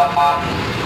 Uh, you.